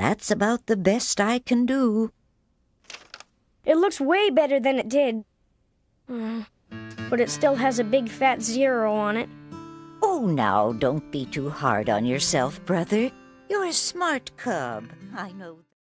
That's about the best I can do. It looks way better than it did. But it still has a big fat zero on it. Oh, now, don't be too hard on yourself, brother. You're a smart cub. I know.